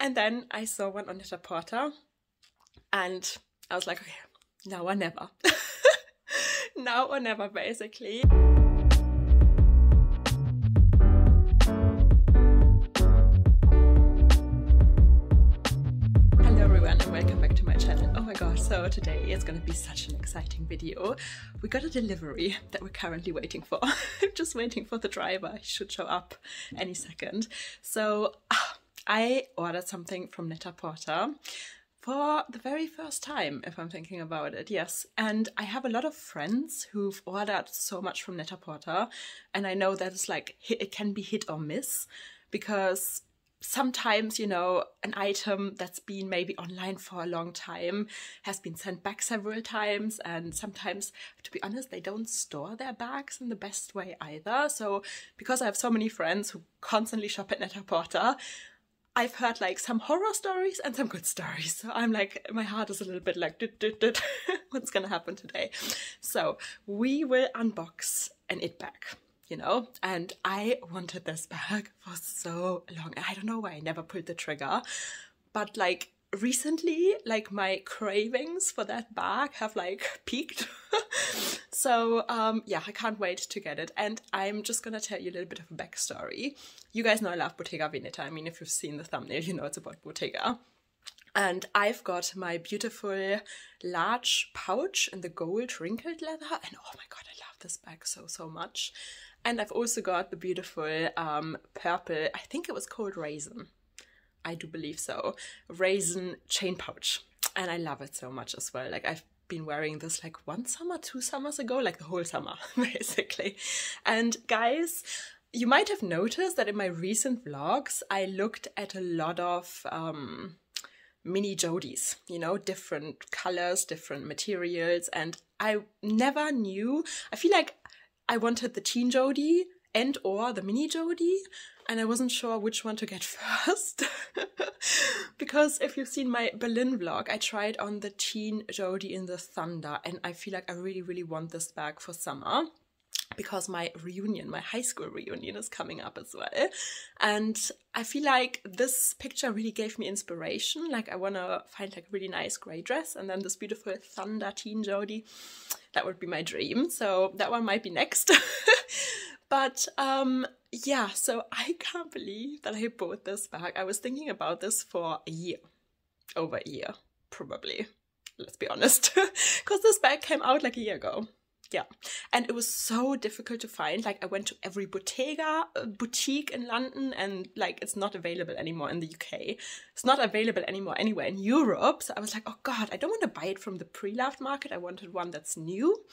And then I saw one on Net-a-Porter and I was like, okay, now or never. now or never, basically. Hello everyone and welcome back to my channel. Oh my god, so today is gonna be such an exciting video. We got a delivery that we're currently waiting for. Just waiting for the driver. He should show up any second. So ah, I ordered something from Net-a-Porter for the very first time, if I'm thinking about it, yes. And I have a lot of friends who've ordered so much from Net-a-Porter, and I know that it's like it can be hit or miss because sometimes, you know, an item that's been maybe online for a long time has been sent back several times, and sometimes, to be honest, they don't store their bags in the best way either. So, because I have so many friends who constantly shop at Net-a-Porter, I've heard like some horror stories and some good stories. So I'm like, my heart is a little bit like, what's gonna happen today? So we will unbox an it bag, you know? And I wanted this bag for so long. I don't know why I never pulled the trigger, but like recently like my cravings for that bag have like peaked so um yeah i can't wait to get it and i'm just gonna tell you a little bit of a backstory you guys know i love bottega veneta i mean if you've seen the thumbnail you know it's about bottega and I've got my beautiful large pouch in the gold wrinkled leather. And oh my god, I love this bag so, so much. And I've also got the beautiful um, purple, I think it was called Raisin. I do believe so, raisin chain pouch. And I love it so much as well. Like I've been wearing this like one summer, two summers ago, like the whole summer, basically. And guys, you might have noticed that in my recent vlogs, I looked at a lot of um, mini Jodies, you know, different colors, different materials. And I never knew, I feel like I wanted the teen Jodie and or the mini Jodie and I wasn't sure which one to get first. because if you've seen my Berlin vlog, I tried on the Teen Jodie in the Thunder, and I feel like I really, really want this bag for summer because my reunion, my high school reunion is coming up as well. And I feel like this picture really gave me inspiration. Like I want to find like a really nice grey dress and then this beautiful Thunder Teen Jodie. That would be my dream. So that one might be next. but um yeah, so I can't believe that I bought this bag. I was thinking about this for a year. Over a year, probably. Let's be honest. Because this bag came out like a year ago. Yeah. And it was so difficult to find. Like, I went to every Bottega uh, boutique in London, and like, it's not available anymore in the UK. It's not available anymore anywhere in Europe. So I was like, oh God, I don't want to buy it from the pre loved market. I wanted one that's new.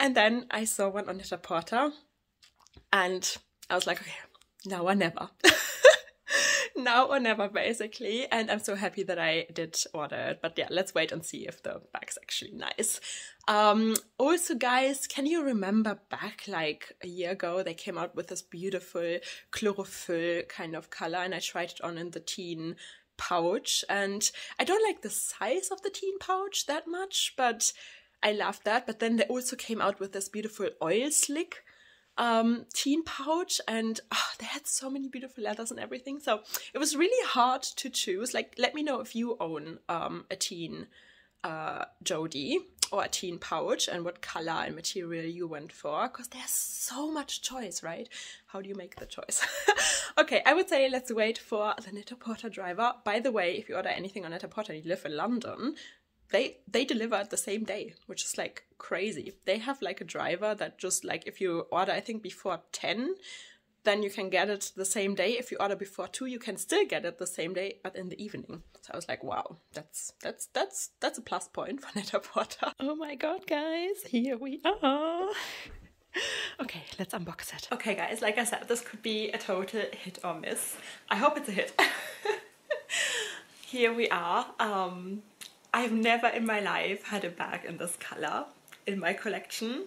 And then I saw one on Net-a-Porter, and I was like, okay, now or never. now or never, basically. And I'm so happy that I did order it. But yeah, let's wait and see if the bag's actually nice. Um, also, guys, can you remember back like a year ago, they came out with this beautiful chlorophyll kind of color, and I tried it on in the teen pouch. And I don't like the size of the teen pouch that much, but I love that. But then they also came out with this beautiful oil slick um, teen pouch, and oh, they had so many beautiful leathers and everything. So it was really hard to choose. Like, let me know if you own um, a teen uh, Jodie or a teen pouch and what color and material you went for because there's so much choice, right? How do you make the choice? okay, I would say let's wait for the Net-a-Porter driver. By the way, if you order anything on Net-a-Porter and you live in London, they they deliver the same day, which is like crazy. They have like a driver that just like if you order I think before 10, then you can get it the same day. If you order before 2, you can still get it the same day but in the evening. So I was like, wow, that's that's that's that's a plus point for Net-a-Porter. Oh my god, guys, here we are. Okay, let's unbox it. Okay, guys, like I said, this could be a total hit or miss. I hope it's a hit. Here we are. Um, I've never in my life had a bag in this color in my collection.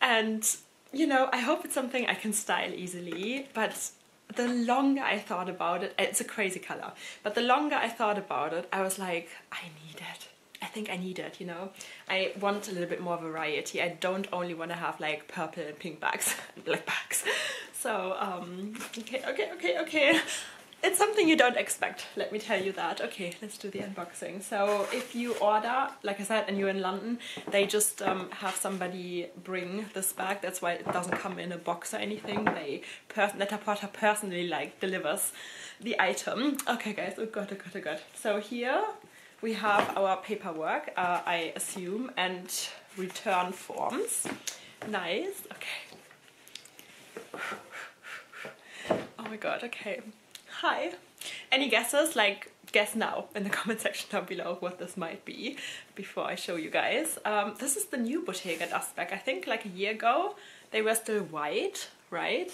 And, you know, I hope it's something I can style easily, but the longer I thought about it, it's a crazy color, but the longer I thought about it, I was like, I need it. I think I need it, you know? I want a little bit more variety. I don't only want to have like purple and pink bags and black bags. So, um, okay, okay, okay, okay. It's something you don't expect, let me tell you that. Okay, let's do the unboxing. So if you order, like I said, and you're in London, they just um, have somebody bring this bag. That's why it doesn't come in a box or anything. They, per Net-a-Porter personally like delivers the item. Okay guys, oh god, oh god, oh god. So here we have our paperwork, uh, I assume, and return forms. Nice, okay. Oh my god, okay hi. Any guesses? Like, guess now in the comment section down below what this might be before I show you guys. Um, this is the new Bottega bag. I think like a year ago they were still white, right?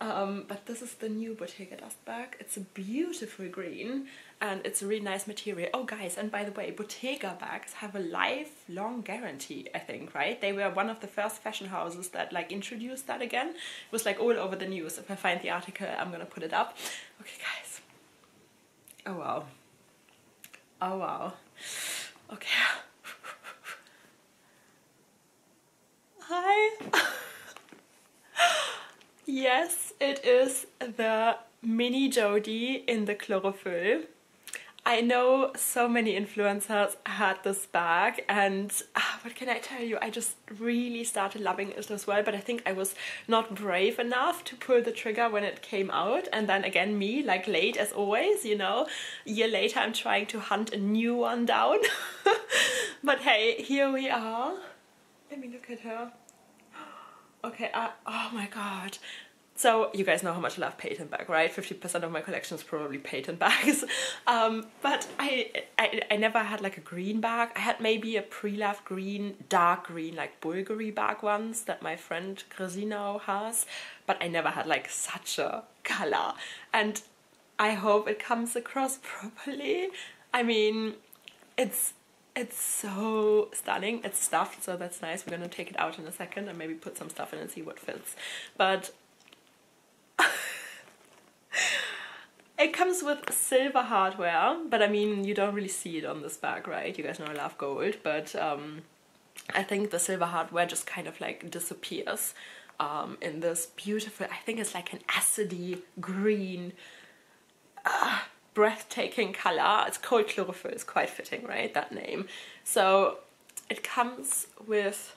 Um, but this is the new Bottega dust bag. It's a beautiful green and it's a really nice material. Oh guys, and by the way, Bottega bags have a lifelong guarantee, I think, right? They were one of the first fashion houses that like introduced that again. It was like all over the news. If I find the article, I'm gonna put it up. Okay guys. Oh wow. Oh wow. Okay. Hi. Yes, it is the mini Jodie in the chlorophyll. I know so many influencers had this bag and uh, what can I tell you, I just really started loving it as well but I think I was not brave enough to pull the trigger when it came out and then again me, like late as always, you know, a year later I'm trying to hunt a new one down but hey, here we are. Let me look at her. Okay, uh, oh my god. So you guys know how much I love patent bag, right? 50% of my collection is probably patent bags. Um, but I, I, I never had like a green bag. I had maybe a pre-loved green, dark green, like Bulgari bag ones that my friend Grazino has. But I never had like such a color. And I hope it comes across properly. I mean, it's it's so stunning. It's stuffed, so that's nice. We're gonna take it out in a second and maybe put some stuff in and see what fits. But it comes with silver hardware, but I mean, you don't really see it on this bag, right? You guys know I love gold, but um, I think the silver hardware just kind of like disappears um, in this beautiful, I think it's like an acidy green, uh, breathtaking color. It's called chlorophyll, it's quite fitting, right? That name. So it comes with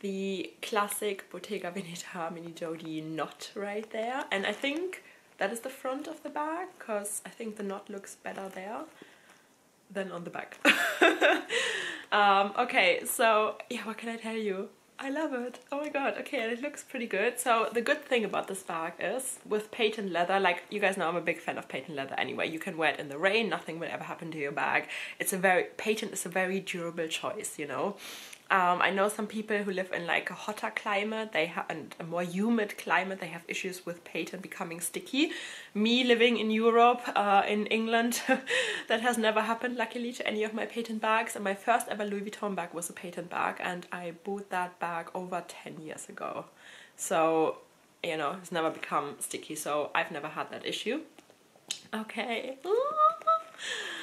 the classic Bottega Veneta Mini Jodie knot right there. And I think that is the front of the bag because I think the knot looks better there than on the back. um, okay, so yeah, what can I tell you? I love it. Oh my god. Okay, and it looks pretty good. So the good thing about this bag is with patent leather, like you guys know I'm a big fan of patent leather anyway. You can wear it in the rain, nothing will ever happen to your bag. It's a very, patent is a very durable choice, you know. Um, I know some people who live in like a hotter climate, they have a more humid climate, they have issues with patent becoming sticky. Me living in Europe, uh, in England, that has never happened luckily to any of my patent bags. And my first ever Louis Vuitton bag was a patent bag and I bought that bag over 10 years ago. So, you know, it's never become sticky, so I've never had that issue. Okay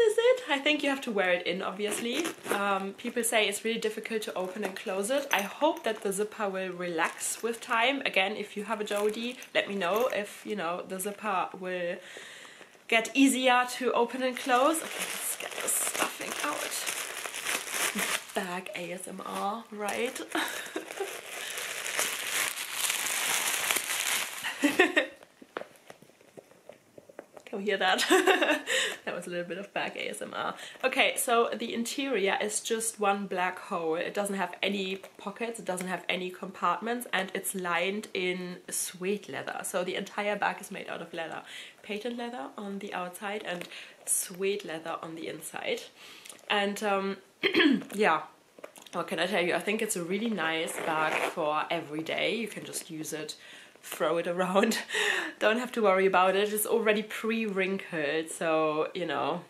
is it. I think you have to wear it in, obviously. Um, people say it's really difficult to open and close it. I hope that the zipper will relax with time. Again, if you have a Jodie, let me know if, you know, the zipper will get easier to open and close. Okay, let's get the stuffing out. Bag ASMR, right? Hear that? that was a little bit of bag ASMR. Okay, so the interior is just one black hole. It doesn't have any pockets, it doesn't have any compartments, and it's lined in suede leather. So the entire bag is made out of leather. Patent leather on the outside and suede leather on the inside. And um, yeah, what can I tell you? I think it's a really nice bag for every day. You can just use it throw it around. don't have to worry about it. It's already pre-wrinkled, so, you know,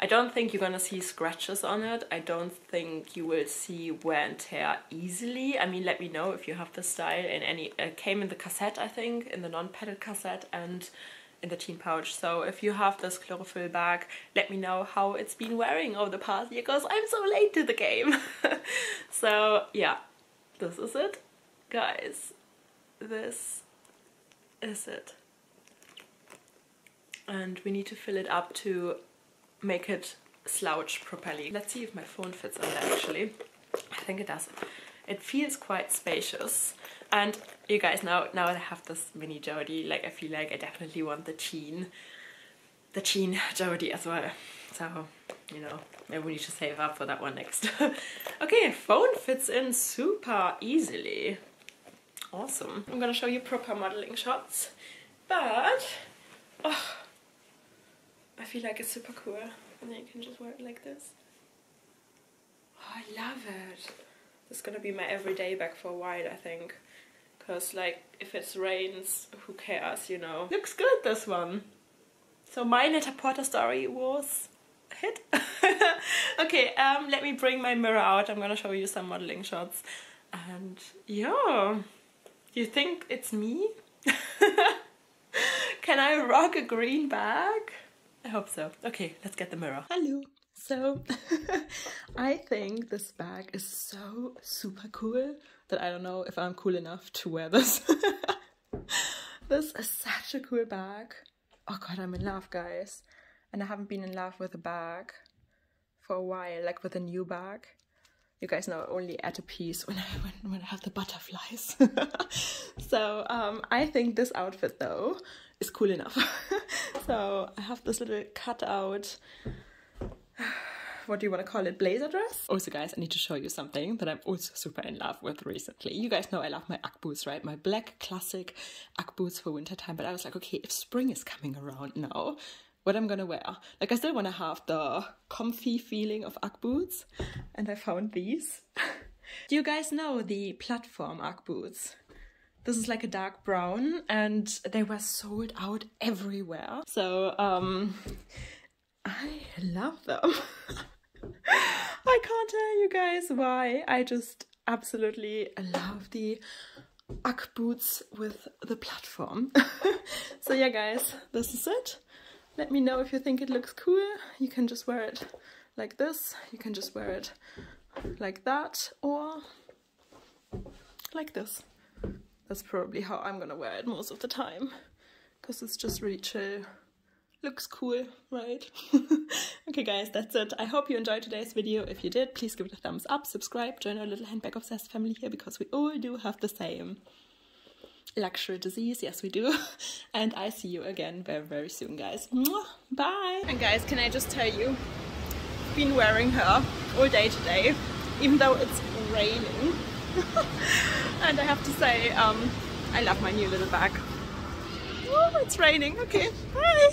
I don't think you're gonna see scratches on it. I don't think you will see wear and tear easily. I mean, let me know if you have the style in any, it came in the cassette, I think, in the non-padded cassette and in the teen pouch. So if you have this chlorophyll bag, let me know how it's been wearing over the past year because I'm so late to the game. so yeah, this is it. Guys, this is it. and we need to fill it up to make it slouch properly. Let's see if my phone fits in there actually. I think it does. It feels quite spacious. And you guys, now now I have this mini Jodie, like I feel like I definitely want the teen, the teen Jodie as well. So, you know, maybe we need to save up for that one next. okay, phone fits in super easily. Awesome. I'm gonna show you proper modeling shots, but oh, I feel like it's super cool. And then you can just wear it like this. Oh, I love it. This is gonna be my everyday bag for a while, I think. Cause like, if it rains, who cares, you know? Looks good, this one. So my Net-a-Porter story was hit. okay, um, let me bring my mirror out. I'm gonna show you some modeling shots. And yeah, you think it's me? Can I rock a green bag? I hope so. Okay, let's get the mirror. Hello. So, I think this bag is so super cool that I don't know if I'm cool enough to wear this. this is such a cool bag. Oh god, I'm in love, guys. And I haven't been in love with a bag for a while, like with a new bag. You guys know I only add a piece when I when, when I have the butterflies. so um, I think this outfit though is cool enough. so I have this little cutout what do you want to call it, blazer dress. Also guys, I need to show you something that I'm also super in love with recently. You guys know I love my Ugg boots, right? My black classic Ugg boots for wintertime. But I was like, okay, if spring is coming around now, what I'm gonna wear. Like I still wanna have the comfy feeling of Ugg boots. And I found these. do you guys know the platform Ugg boots? This is like a dark brown and they were sold out everywhere. So um I love them. I can't tell you guys why. I just absolutely love the Ugg boots with the platform. so yeah guys, this is it. Let me know if you think it looks cool. You can just wear it like this. You can just wear it like that or like this. That's probably how I'm gonna wear it most of the time because it's just really chill looks cool, right? okay guys, that's it. I hope you enjoyed today's video. If you did, please give it a thumbs up, subscribe, join our little handbag obsessed family here because we all do have the same luxury disease. Yes, we do. and I see you again very, very soon, guys. Bye! And guys, can I just tell you, I've been wearing her all day today, even though it's raining. and I have to say, um, I love my new little bag. Oh, it's raining. Okay, bye!